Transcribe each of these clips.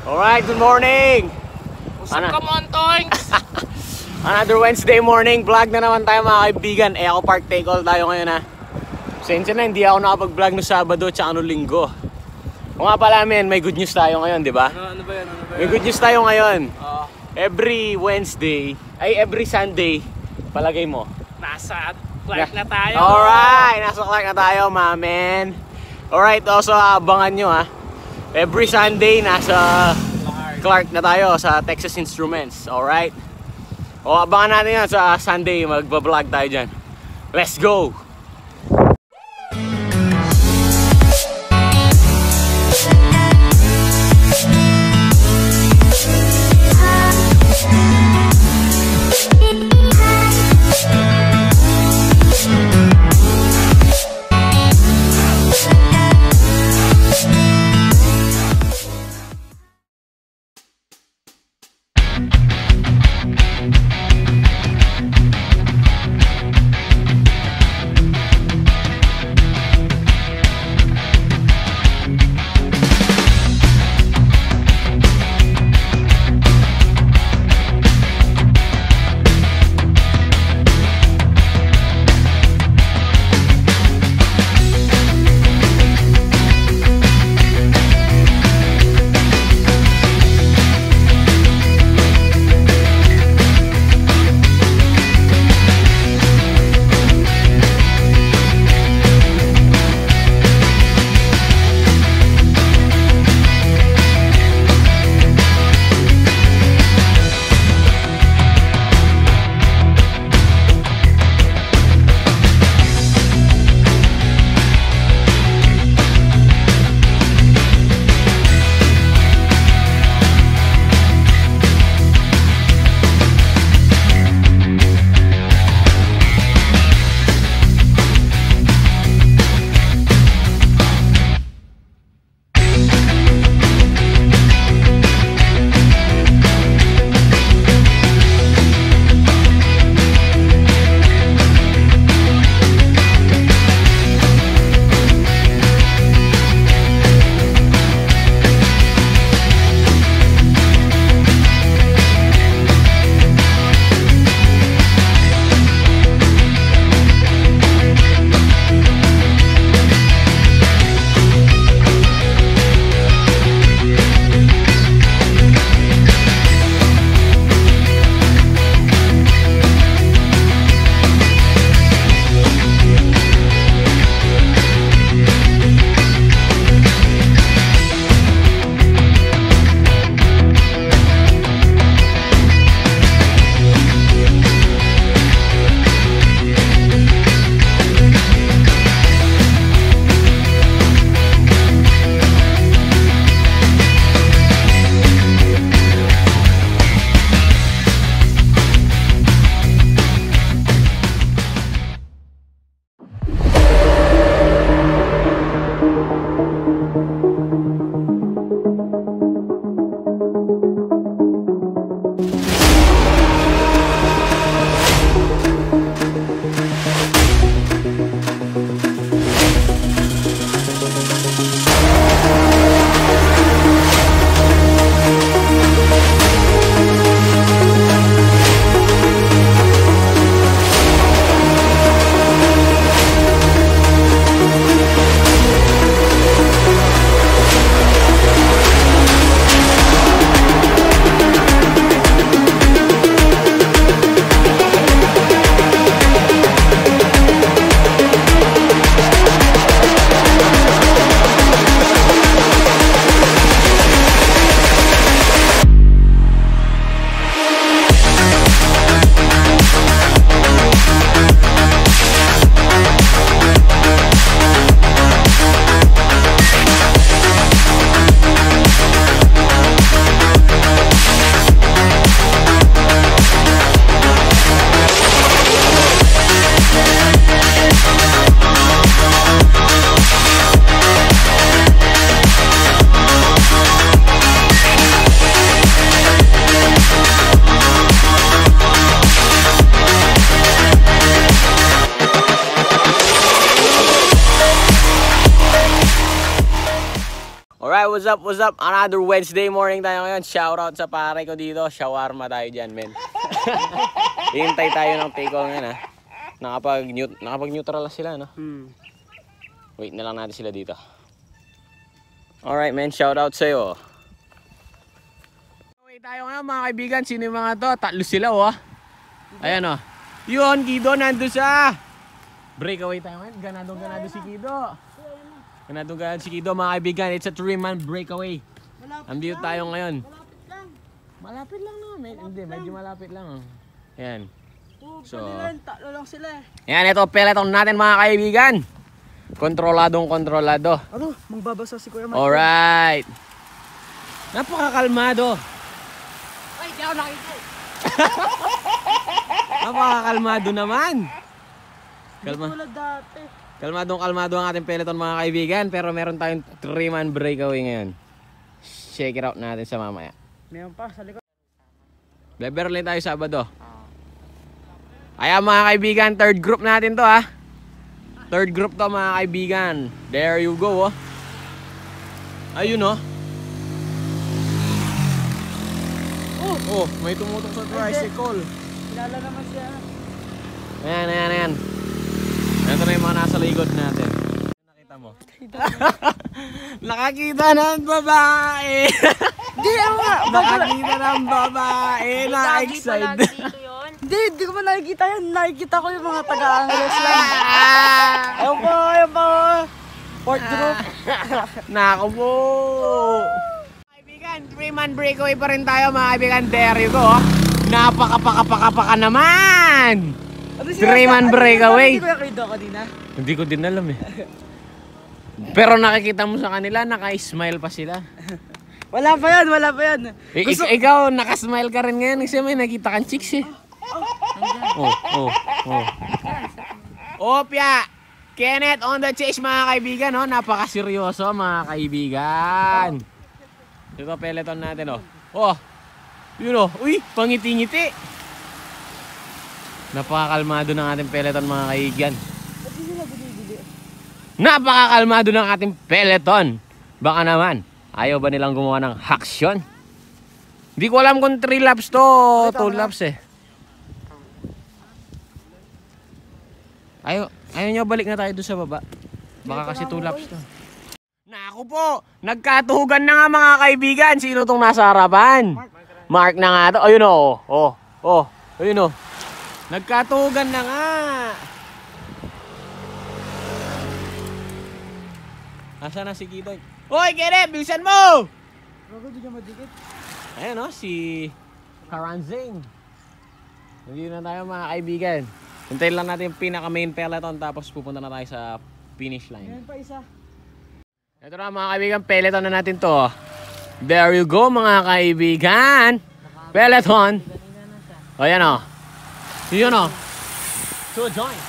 Alright, good morning! Usap Ano? ka! Another Wednesday morning vlog na naman tayo mga kaibigan. Eh ako park take all tayo ngayon ha. Sensya na, hindi ako nakapag-vlog no Sabado at no Linggo. O nga pala men, may good news tayo ngayon, di ba? ano, ano ba yan? Ano ba May good news tayo ngayon. Ah, Every Wednesday, ay every Sunday, palagay mo. nasa Clark na tayo. Alright, nasa Clark na tayo, mamen. Alright, also abangan nyo ha. Every Sunday, nasa Clark na tayo sa Texas Instruments. Alright? O abangan natin yan sa Sunday, magbablog tayo dyan. Let's go! Up, what's up? Another Wednesday morning tayo ngayon. Shoutout sa pare ko dito. Shawarma tayo dyan, men. Hintay tayo ng take on ngayon, ha. Nakapag, nakapag neutral na sila, no? Hmm. Wait na lang natin sila dito. Alright, men. Shoutout sa'yo. Wait tayo ngayon, mga kaibigan. Sino yung mga to? Tatlo sila, oh. Ayan, oh. Yun, Kido, nandun sa... Breakaway tayo ngayon. Ganadong ganado si Kido. Ganadong ganado si Kido, mga kaibigan. It's a three-man breakaway. Andito tayo ngayon. Malapit lang. Malapit lang. Med- Hindi, medyo malapit lang. Oh. Ayan. Oo, So- tatlo lang sila eh. Ayan, ito peloton natin mga kaibigan. Kontroladong kontrolado. Ano? Mangbabasa si Kuya Mike. Alright. Napakakalmado. Ay, di ako nakita. Napakakalmado naman. Kalma. Tulad dati. Kalmadong kalmado ang ating peloton mga kaibigan. Pero meron tayong 3-man breakaway ngayon. Check it out natin sa mamaya. Meron pa sa likod. Beverly tayo Sabado. Ayan mga kaibigan, third group natin to ha. Third group to mga kaibigan. There you go oh. Ayun oh. Oh, oh, may tumutok sa tricycle. Kilala naman siya. Ayan, ayan, ayan. Ito na yung mga nasa likod natin. Nakita mo? Nakakita ng babae! Hindi, ako nga. Nakakita ng babae! Na-excite! Hindi, hindi ko man nakikita yan. Nakikita ko yung mga taga-Angeles lang. Ah! Ayun po, ayun po. Fourth group. Nako po! Kaibigan, three-man breakaway pa rin tayo mga kaibigan. There you go. oh. Napaka-paka-paka-paka naman! Three-man ano breakaway. Hindi ko. Hindi din alam eh. Pero nakikita mo sa kanila, naka-smile pa sila. Wala pa yan, wala pa yan. I- Gusto- ik- ikaw, nakasmile ka rin ngayon kasi may nakita kang chicks eh. Oh, oh, oh. Opya! Kenneth on the chase mga kaibigan, oh. Napakaseryoso mga kaibigan. Ito peloton natin, oh. Oh, yun oh. Uy, pangiti-ngiti. Napakakalmado ng ating peloton mga binibili? Napakakalmado ng ating peloton. Baka naman, ayaw ba nilang gumawa ng haksyon? Hindi ko alam kung 3 laps to, 2 laps eh. Ayaw, ayaw nyo balik na tayo doon sa baba. Baka kasi 2 laps to. Naku po, nagkatuhugan na nga mga kaibigan. Sino tong nasa harapan? Mark na nga to. Ayun o. Oh, oh, ayun o. Nagkatuhugan na nga. Asa na si Kidoy? Hoy, Kere, bilisan mo! Bago di ka madikit. Ayan o, si Karanzing. Nandito na tayo mga kaibigan. Hintayin lang natin yung pinaka main peloton tapos pupunta na tayo sa finish line. Meron pa isa. Ito na mga kaibigan, peloton na natin to. There you go mga kaibigan. Peloton. O yan o. Yun o. Two joints.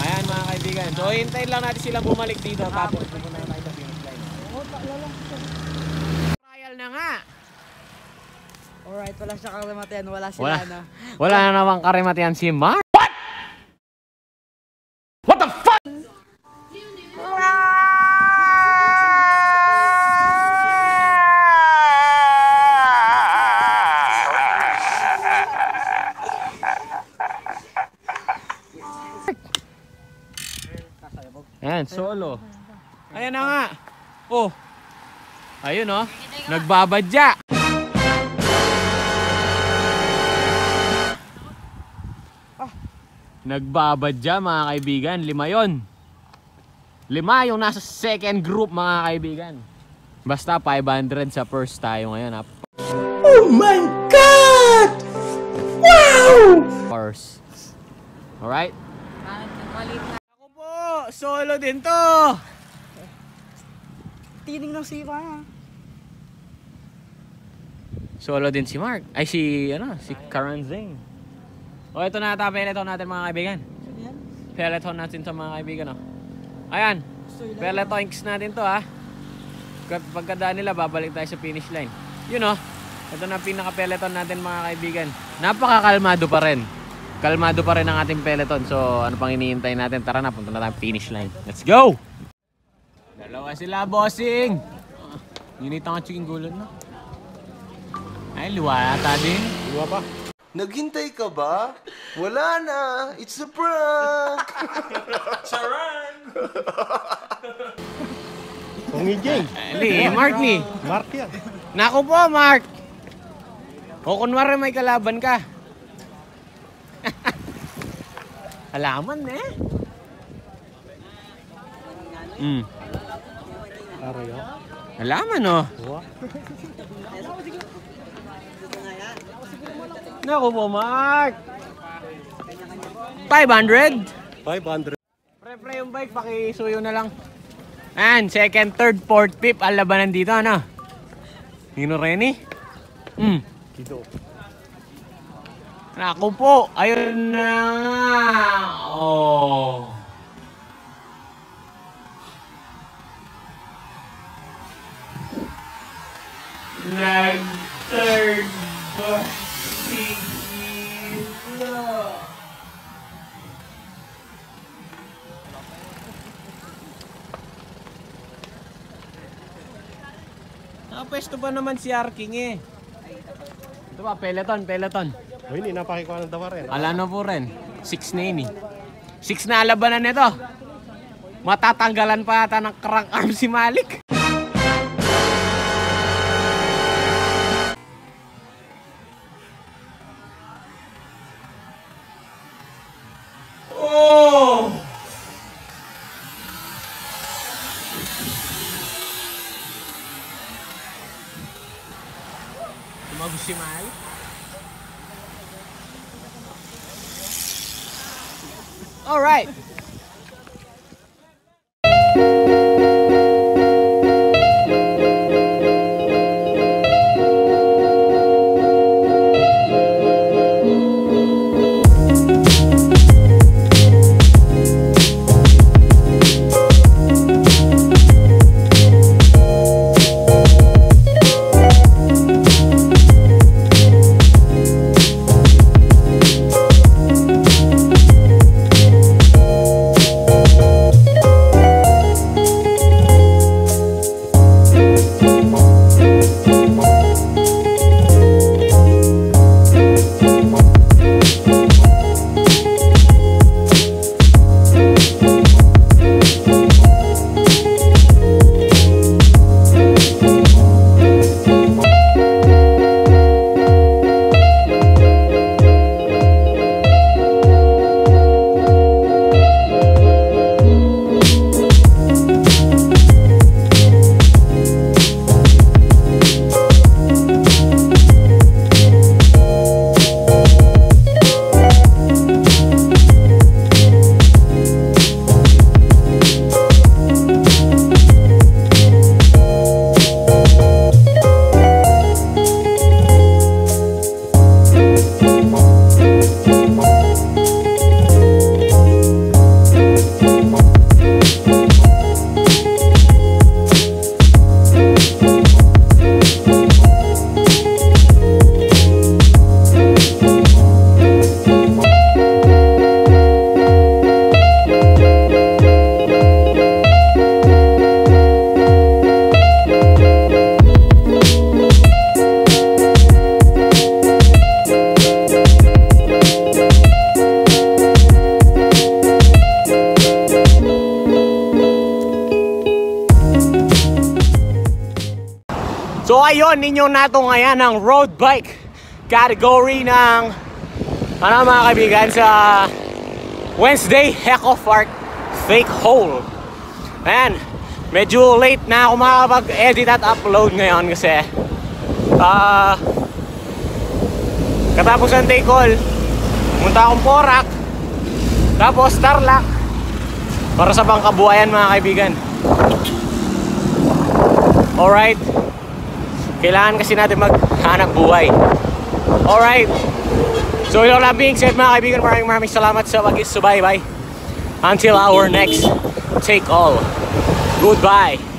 Ayan mga kaibigan. So hintayin lang natin sila bumalik dito tapos pupunta na tayo sa finish line. Trial na nga. Alright, wala siya karamatayan. Wala sila Wala. na. Wala na namang karimatian si Mark. Ayan, solo. Ayan na nga. Oh. Ayun oh. Nagbabadya. Nagbabadya mga kaibigan. Lima yon. Lima yung nasa second group mga kaibigan. Basta 500 sa first tayo ngayon ha. Oh my God! Wow! First. Alright? Solo din to! Tining ng sipa. Solo din si Mark. Ay si, ano, si Karan Zing. O ito na ata peloton natin mga kaibigan. Peloton natin sa mga kaibigan oh. Ayan, pelotonks natin to ha. Pag- Pagkadaan nila, babalik tayo sa finish line. Yun oh, ito na pinaka-peloton natin mga kaibigan. Napakakalmado pa rin. Kalmado pa rin ang ating peloton. So, ano pang iniintay natin? Tara na, punta na tayo finish line. Let's go! Dalawa sila, bossing. Unit ang chicken gulon, no? Ay, luwa yata din. Luwa pa. Naghintay ka ba? Wala na. It's a prank. Pumigay. Ali, Mark ni. Mark yan. Naku po, Mark. O kunwari may kalaban ka. Halaman eh. Hmm. Arayo. Halaman oh. Luwa. Naku po, Mark. 500? 500. Pre, pre, yung bike, pakisuyo na lang. And second, third, fourth, fifth, ang labanan dito, ano? Nino Reni? Hmm. Kido. Naku po, ayun na nga. Oh. Nag-third ba si Gila? Nakapesto pa naman si Arking eh. Ito ba, peloton, peloton. O hindi, napakikuha ng dawa rin. Ala na po rin. Six na yun eh. Six na labanan nito. Matatanggalan pa ata ng crank arm si Malik. Oh! Tumagos si Malik. So ayun, ninyo nato ngayon ang road bike category ng ano mga kaibigan sa Wednesday Eco Park Fake Hole. Ayan, medyo late na ako makakapag-edit at upload ngayon kasi ah katapos ng take all, punta akong Porac, tapos Tarlac para sa pangkabuhayan mga kaibigan. Alright. Kailangan kasi natin maghanap buhay. Alright. So, yun lang being said mga kaibigan, maraming maraming salamat sa pag-subaybay. Until our next take all. Goodbye.